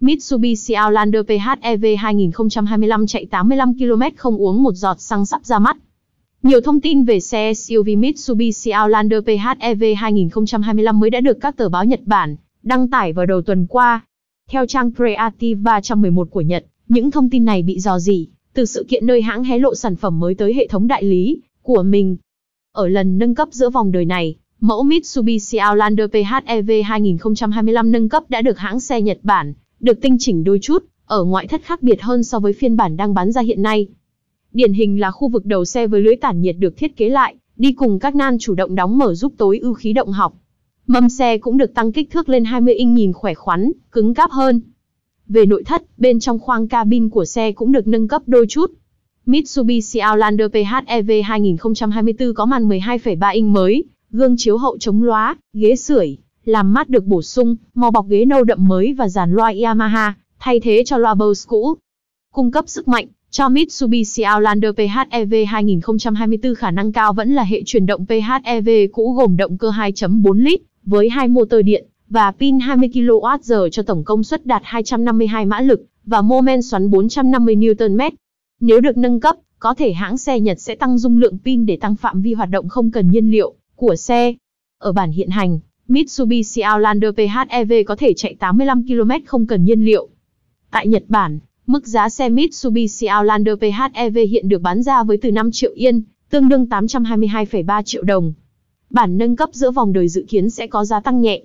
Mitsubishi Outlander PHEV 2025 chạy 85 km không uống một giọt xăng sắp ra mắt. Nhiều thông tin về xe SUV Mitsubishi Outlander PHEV 2025 mới đã được các tờ báo Nhật Bản đăng tải vào đầu tuần qua. Theo trang Creative 311 của Nhật, những thông tin này bị dò dỉ từ sự kiện nơi hãng hé lộ sản phẩm mới tới hệ thống đại lý của mình. Ở lần nâng cấp giữa vòng đời này, mẫu Mitsubishi Outlander PHEV 2025 nâng cấp đã được hãng xe Nhật Bản được tinh chỉnh đôi chút, ở ngoại thất khác biệt hơn so với phiên bản đang bán ra hiện nay. Điển hình là khu vực đầu xe với lưới tản nhiệt được thiết kế lại, đi cùng các nan chủ động đóng mở giúp tối ưu khí động học. Mâm xe cũng được tăng kích thước lên 20 inch nhìn khỏe khoắn, cứng cáp hơn. Về nội thất, bên trong khoang cabin của xe cũng được nâng cấp đôi chút. Mitsubishi Outlander PHEV 2024 có màn 12,3 inch mới, gương chiếu hậu chống lóa, ghế sưởi, làm mát được bổ sung, màu bọc ghế nâu đậm mới và dàn loa Yamaha, thay thế cho loa Bose cũ. Cung cấp sức mạnh, cho Mitsubishi Outlander PHEV 2024 khả năng cao vẫn là hệ chuyển động PHEV cũ gồm động cơ 2.4 lít, với hai motor điện, và pin 20 kWh cho tổng công suất đạt 252 mã lực, và mô men xoắn 450 Nm. Nếu được nâng cấp, có thể hãng xe Nhật sẽ tăng dung lượng pin để tăng phạm vi hoạt động không cần nhiên liệu của xe. Ở bản hiện hành, Mitsubishi Outlander PHEV có thể chạy 85 km không cần nhiên liệu. Tại Nhật Bản, mức giá xe Mitsubishi Outlander PHEV hiện được bán ra với từ 5 triệu yên, tương đương 822,3 triệu đồng. Bản nâng cấp giữa vòng đời dự kiến sẽ có giá tăng nhẹ.